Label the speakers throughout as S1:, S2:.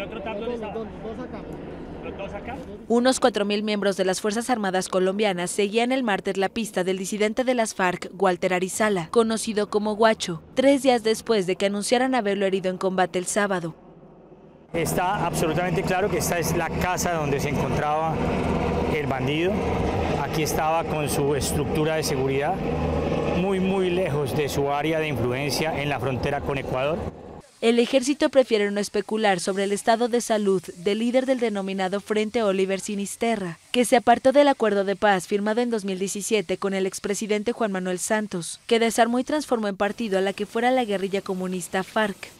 S1: el otro acá?
S2: Unos 4.000 miembros de las Fuerzas Armadas colombianas seguían el martes la pista del disidente de las FARC, Walter Arizala, conocido como Guacho, tres días después de que anunciaran haberlo herido en combate el sábado.
S1: Está absolutamente claro que esta es la casa donde se encontraba el bandido. Aquí estaba con su estructura de seguridad, muy muy lejos de su área de influencia en la frontera con Ecuador.
S2: El ejército prefiere no especular sobre el estado de salud del líder del denominado Frente Oliver Sinisterra, que se apartó del acuerdo de paz firmado en 2017 con el expresidente Juan Manuel Santos, que desarmó y transformó en partido a la que fuera la guerrilla comunista FARC.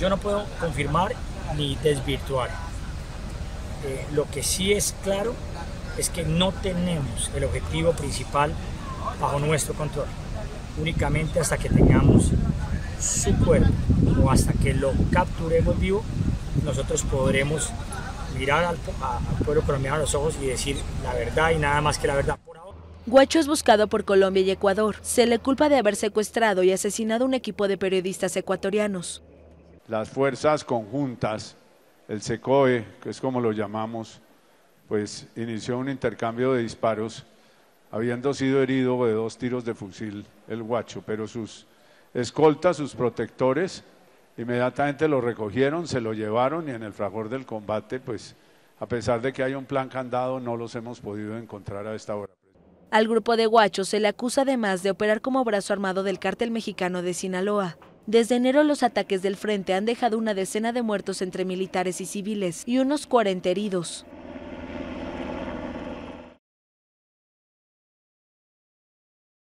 S1: Yo no puedo confirmar ni desvirtuar. Eh, lo que sí es claro es que no tenemos el objetivo principal bajo nuestro control. Únicamente hasta que tengamos su cuerpo o hasta que lo capturemos vivo, nosotros podremos mirar al, al pueblo colombiano a los ojos y decir la verdad y nada más que la verdad.
S2: Guacho es buscado por Colombia y Ecuador. Se le culpa de haber secuestrado y asesinado un equipo de periodistas ecuatorianos.
S3: Las fuerzas conjuntas, el SECOE, que es como lo llamamos, pues inició un intercambio de disparos, habiendo sido herido de dos tiros de fusil el Guacho, pero sus escoltas, sus protectores, inmediatamente lo recogieron, se lo llevaron y en el fragor del combate, pues a pesar de que hay un plan candado, no los hemos podido encontrar a esta hora.
S2: Al grupo de Guachos se le acusa además de operar como brazo armado del cártel mexicano de Sinaloa. Desde enero los ataques del frente han dejado una decena de muertos entre militares y civiles y unos 40 heridos.